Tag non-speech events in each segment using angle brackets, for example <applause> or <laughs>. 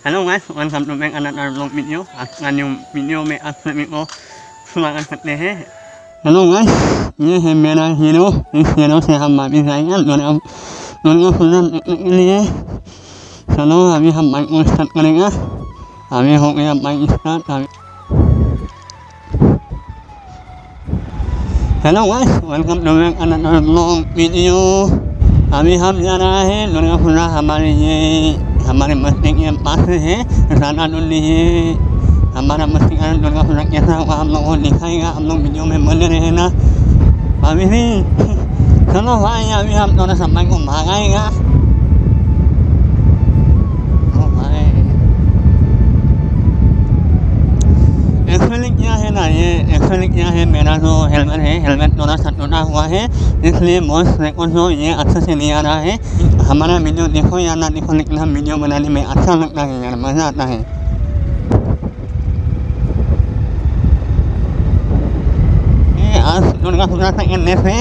Hello guys, welcome to make another vlog video. At nga yung video may upload ko. Sumakan kat lehe. Hello guys, ये है मेरा hero इस hero से हम वापिस आएँगे दोनों दोनों फ़िल्म देखने के लिए चलो अभी हम बाइक को स्टार्ट करेंगे अभी हो गया बाइक स्टार्ट अभी hello guys welcome to back another blog video अभी हम जा रहा है दुर्गा पूजा हमारे ये हमारे मस्ती के पास है, राना डुल्ली है। हमारा मस्ती का दुर्गा पूजा कैसा हुआ हम लोग को दिखाएगा हम लोग वीडियो में बने रहना अभी भी, <laughs> चलो भाई, अभी हम थोड़ा समय को भागाएगा। एक्चुअली क्या है ना, ये एक्चुअली क्या है, मेरा जो हेलमेट है हेलमेट थोड़ा सा टूटा हुआ है, इसलिए वॉइस रिकॉर्ड जो ये अच्छे से नहीं आ रहा है। हमारा वीडियो देखो या ना देखो, लेकिन हम वीडियो बनाने में अच्छा लगता है यार, मज़ा आता है। आज दुर्गा पूजा से एंड से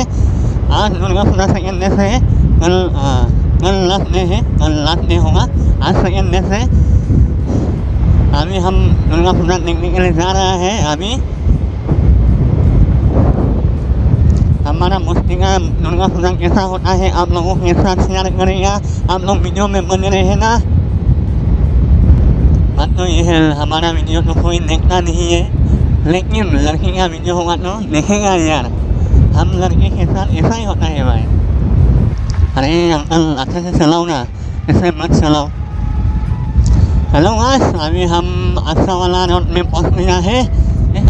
आज दुर्गा पूजा से एंड से कल कल लास्ट डे है, कल लास्ट डे होगा, आज से एंड से अभी हम दुर्गा पूजा देखने के लिए जा रहे हैं अभी। हमारा मुस्लिम का दुर्गा पूजा कैसा होता है, आप लोगों के साथ शेयर करेगा आप लोग वीडियो में बने रहे ना बात तो ये है, हमारा वीडियो तो कोई देखता नहीं है, लेकिन लड़की का वीडियो होगा तो देखेगा यार। हम लड़के के साथ ऐसा ही होता है भाई। अरे अंकल, अच्छे से चलाओ ना, ऐसे मत चलाओ। हेलो गाइस अभी हम अच्छा वाला रोड में पहुँच गया है।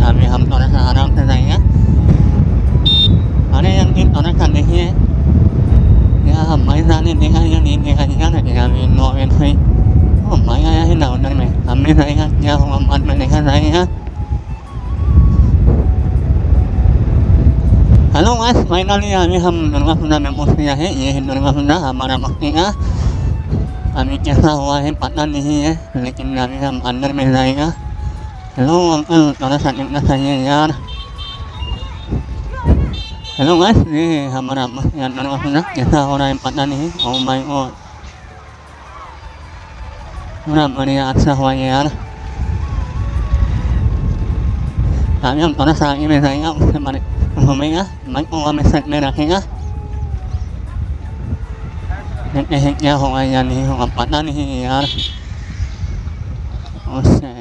अभी हम थोड़ा सा आराम से जाएँगे। अरे अंकित थोड़ा सा देखिए यहाँ हम भाई जाने देखा या नहीं देखा ना देखा अभी नौ मिनट से ओ भाई आया है ना उधर में। हम भी जाएगा, क्या होगा बाद में देखा जाएगा। हेलो गाइस फाइनली अभी हम दुर्गा पूजा में पहुँच गया है। ये है दुर्गा पूजा हमारा भक्ति का। अभी कैसा हुआ है पता नहीं है लेकिन अभी हम अंदर में जाएगा हेलो अंकल थोड़ा सा देखना चाहिए यार हेलो गाइस ये हमारा यार दुर्गा पूजा कैसा हो रहा है पता नहीं ओ माय गॉड पूरा बढ़िया अच्छा हुआ है यार अभी हम थोड़ा सा आगे में जाएगा उसके बाद घूमेगा बाइक को हमें साइड में रखेगा देखते हैं क्या होगा या नहीं होगा पता नहीं यार उससे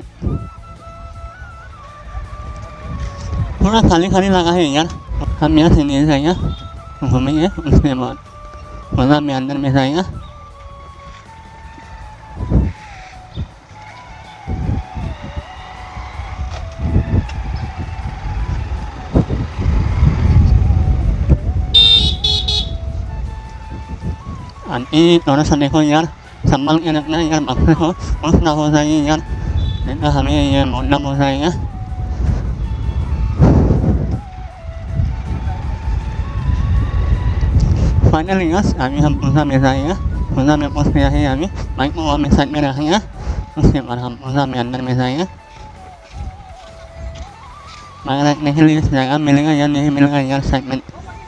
थोड़ा खाली खाली लगा है यार हम यहाँ से नहीं जाएगा घूमेंगे उसके बाद मज़ा में अंदर में जाएगा आंटी थोड़ा सा देखो यार संभल के रखना यार बक्से को कुछ ना हो जाए यार नहीं तो हमें ये मोड़ना हो जाएगा फाइनली यस अभी हम पूजा में जाएँगे पूजा में पहुँच गया है अभी बाइक को हमें साइड में रखेंगे उसके बाद हम पूजा में अंदर में जाएँगे बाइक रखने के लिए जगह मिलेगा या नहीं मिलेगा यार साइड में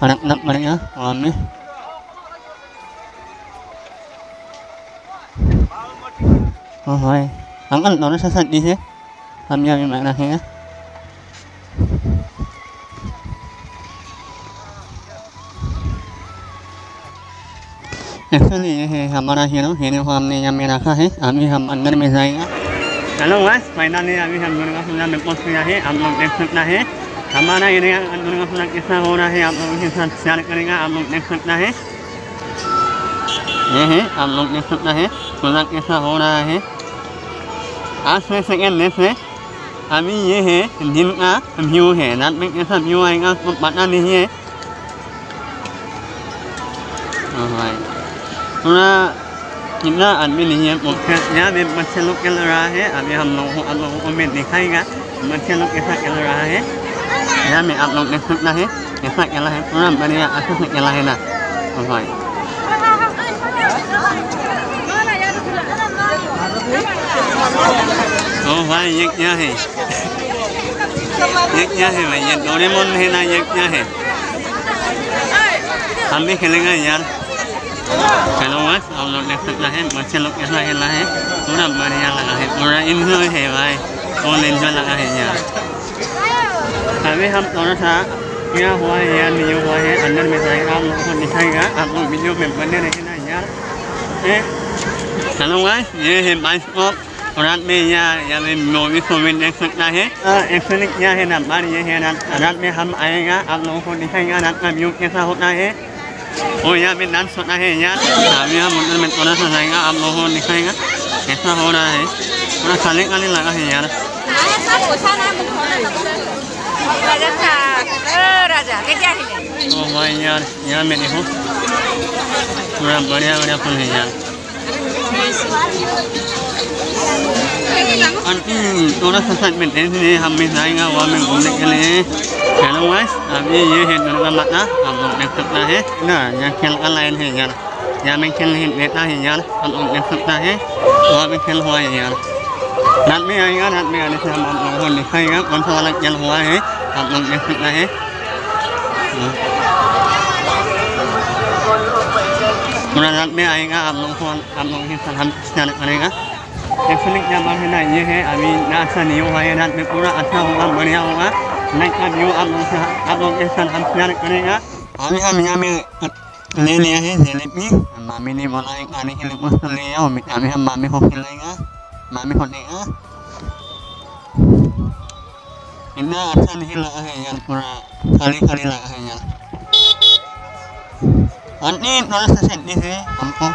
रखना पड़ेगा वहाँ में Oh ये है हमारा हीरो हीरो को हमने यहाँ में रखा है अभी हम अंदर में जाएँगे हेलो गाइस फाइनली अभी हम दुर्गा पूजा में पहुँच गया है आप लोग देख सकता है हमारा एरिया दुर्गा पूजा कैसा हो रहा है आप लोगों के साथ शेयर करेगा आप लोग देख सकता है ये है आप लोग देख सकता है पूजा कैसा हो रहा है। आज से सेकेंड डे से अभी ये है, दिन का व्यू है। रात में कैसा व्यू आएगा तो पता नहीं है। भाई। थोड़ा कितना आदमी नहीं है यहाँ पे बच्चे लोग खेल रहा है। अभी हम लोगों को आप लोगों को मैं दिखाएगा, बच्चे लोग कैसा खेल रहा है। यहाँ में आप लोग देख सकता है, कैसा खेला है पूरा बढ़िया, अच्छे से खेला है ना। ओ भाई ये क्या है ये क्या है भाई ये डोरेमोन है ना ये क्या है हम भी खेलेंगे यार हेलो बस आप लोग देख सकते हैं बच्चे लोग कैसा खेल है पूरा बढ़िया लगा है पूरा इंजॉय है भाई फुल इंजॉय लगा है यहाँ अभी हम थोड़ा सा क्या हुआ है यार नहीं हुआ है अंदर में जाएगा आप लोगों को दिखाएगा आप लोग वीडियो में बने रहना यार हेलो गाइस ये है बाइस्कोप रात में यहाँ यहाँ में मूवी शोवी देख सकता है एक्चुअली क्या है ना बात ये है रात रात में हम आएगा आप लोगों को दिखाएगा रात का व्यू कैसा होता है और यहाँ पे डांस होता है यार अभी हम अंदर में थोड़ा सा जाएगा आप लोगों को दिखाएगा कैसा हो रहा है थोड़ा खाली खाली लगा है यार ओ भाई यार यहाँ में देखो पूरा बढ़िया बढ़िया फल है यार थोड़ा सा साइड में देख लिए हम भी जाएगा, वहाँ में घूमने के लिए। हेलो गाइस अभी ये है दुर्गा माता। आप लोग देख सकता है। ना यहाँ खेल का लाइन है, यार। यहाँ में खेल ही देता है, यार। आप लोग देख सकता है। वहाँ पे खेल हुआ है, यार। रात में आएगा, रात में आने से हम आप लोगों को दिखाएगा कौन सा वाला खेल हुआ है। आप लोग देख सकता है। पूरा रात में आएगा आप लोगों को आप लोगों के साथ हम स्टार्ट करेगा एक्चुअली क्या बात है ना ये है अभी ना अच्छा नहीं हुआ है रात में पूरा अच्छा होगा बढ़िया होगा नाइट का व्यू आप लोग से आप लोग के साथ हम शेयर करेगा अभी हम यहाँ में ले लिया है जलेबी मामी ने बोला है खाने के लिए कुछ तो ले आओ अभी हम मामी को खिलाएगा मामी को देगा इतना अच्छा नहीं लगा आंटी थोड़ा सा सेट दीजिए हमको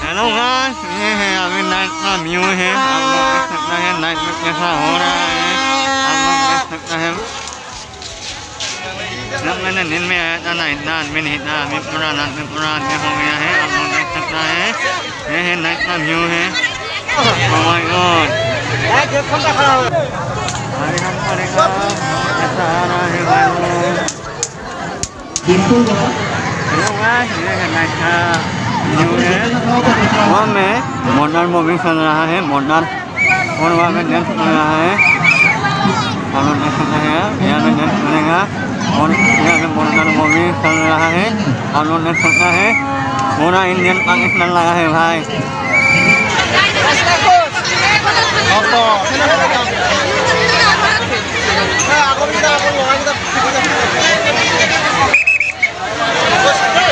हेलो गाइस ये है अभी नाइट का व्यू है आप लोग देख सकते हैं नाइट में कैसा हो रहा है आप लोग देख सकते हैं जब मैंने दिन में आया था ना इतना आदमी नहीं था अभी पूरा रात में पूरा आदमी हो गया है आप लोग देख सकते हैं ये है नाइट का व्यू है Oh my god! अरे हम वहाँ में मॉडर्न मूवी चल रहा है. मॉडर्न और वहाँ में डांस चल रहा है? और लोग सकते हैं. यहाँ में डांस चलेगा और यहाँ में मॉडर्न मूवी चल रहा है. और लोग देख सकते हैं. पूरा इंडियन पाकिस्तान लगा है भाई. Let's go.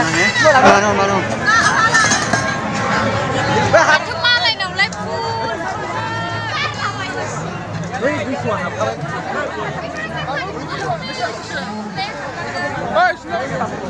มาลงมาลง Kemana yang mulai pun? Hey,